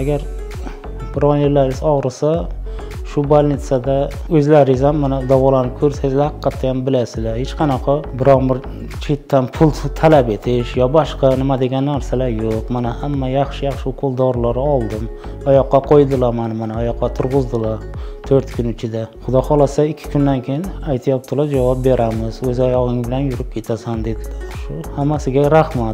agar biron yerlaringiz og'risa shu больницада o'zlaringiz ham mana davolanib ko'rsangizlar haqiqatda ham bilasizlar. Hech qanaqa biron bir chetdan pul talab etish yo boshqa nima degan narsalar yo'q. Mana hamma yaxshi yaxshi ukol dorilarni oldim. Oyoqqa qo'ydilar mani mana oyoqqa turg'izdilar to'rt kun ichida. Xudo xohlasa ikki kundan keyin aytyaptilar javob beramiz. O'z oyog'ing bilan yurib ketasan dedilar. Shu hammasiga rahmat.